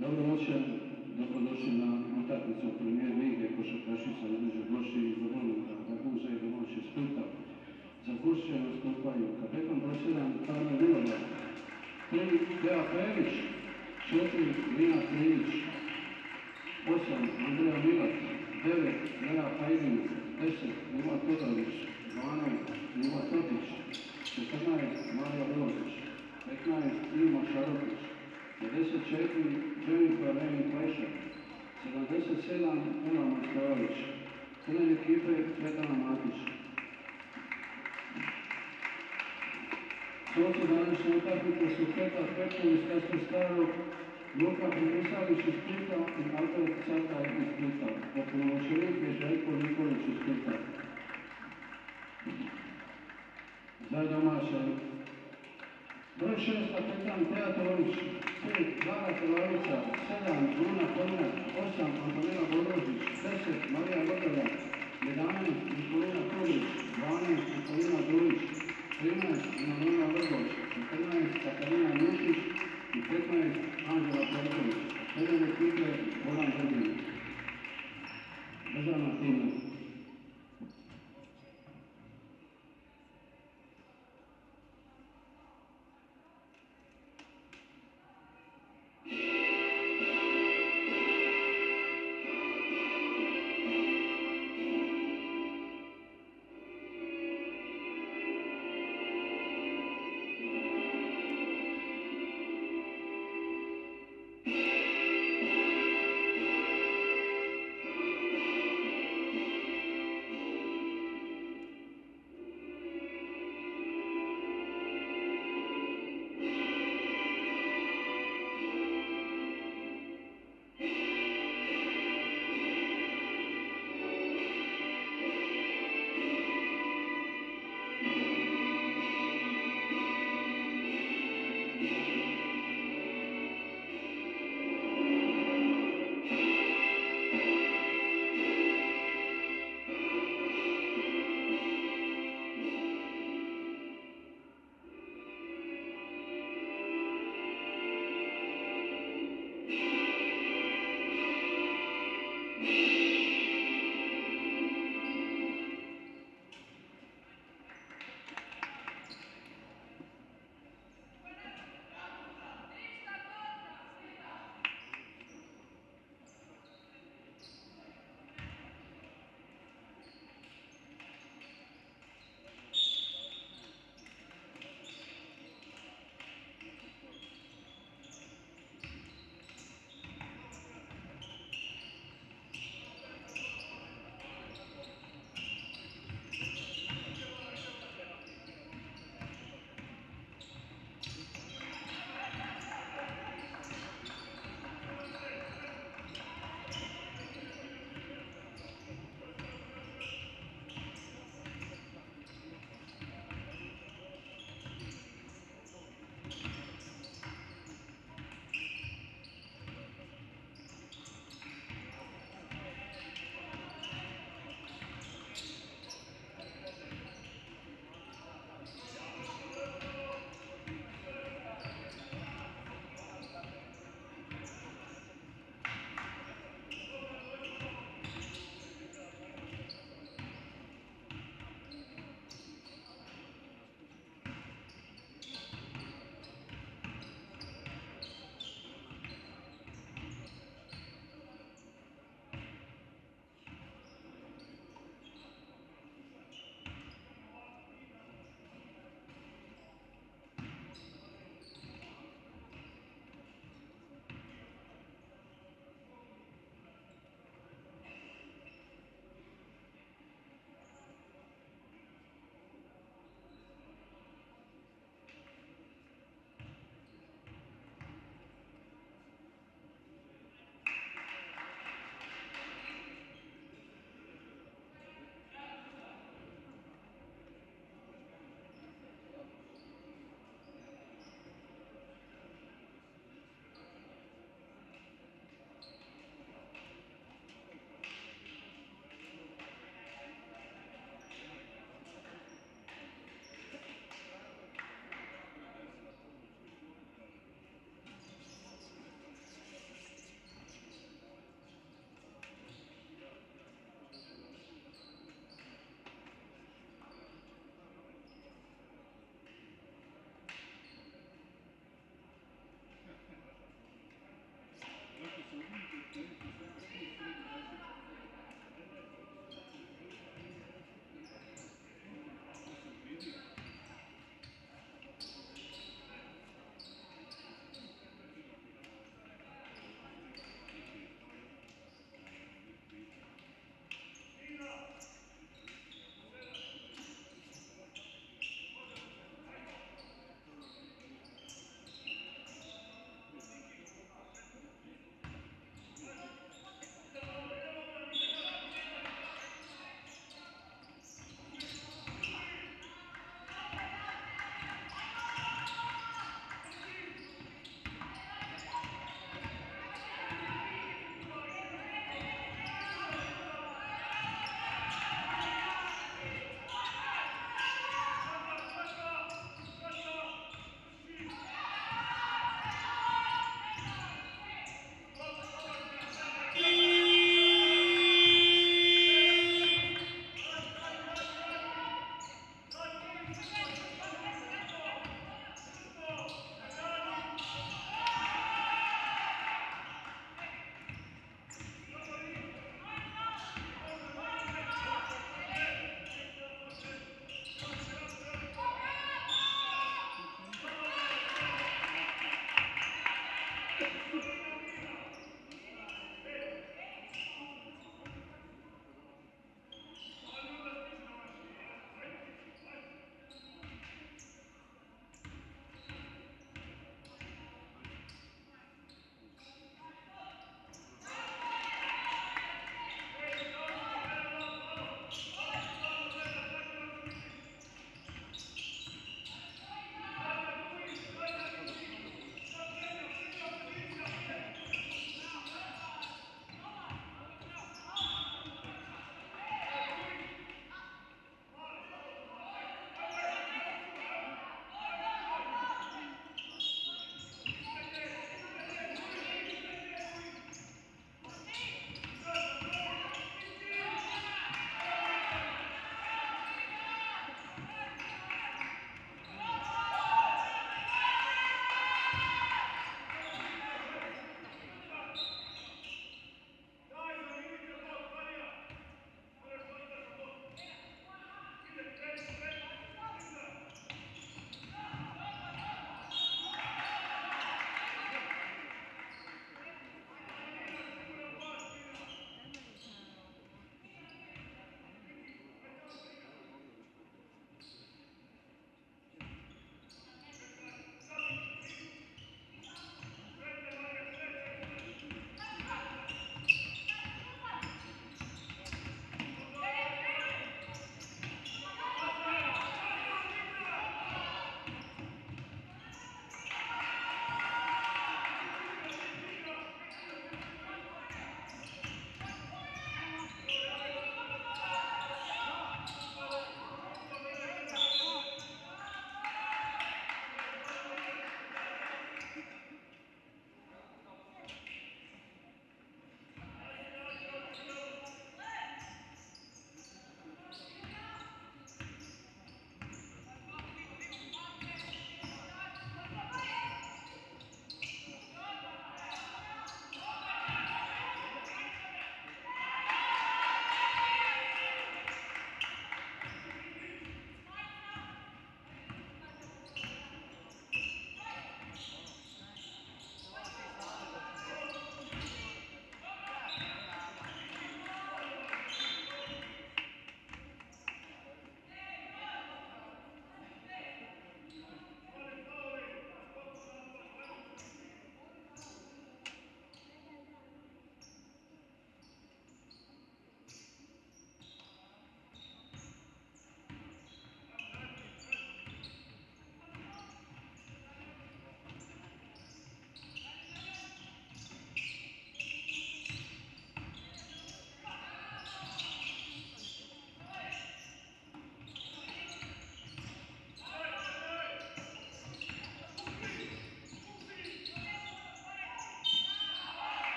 Dobrodošli, dobrodošli na utakmicu premijer lige košarkašica između Goši i Zvornika, Daguza i Domoće Splita. Za Gošće nastupaju kapetan broj 7 Karlo Miloda, 3 Dea Pević, 4 Lina Krinić, 8 Andreja Milat, 9 Lea Hajdin, 10 Nima Todorović, 12 Nima Totić, 14 Marija Brozić, 15 Ilma Šaropić, 54 Jennifer Reni Klešak, 77 Ena Mostorović, trener ekipe Cvetana Matić. Suci današnje utakmice su Petar Petković iz Kaste Starog, Luka Primisalić iz Splita i Albert Cakaj iz Splita. Opunomoćenik je Željko Nikolić iz Splita. Za Broj 6, kapetan Teatorović, 5, Lara Telavica, 7, Bruna Kornjak, 8, Antonina Bodrožić, 10, Marija Gordova, 11, Nikolina Tović, 12, Nikolina Dulić, 13, Emanuela Vrgoć, 14, Katarina Ljušić i 15, Anđela Perković. Trener ekipe Goran Grbin. Državna himna.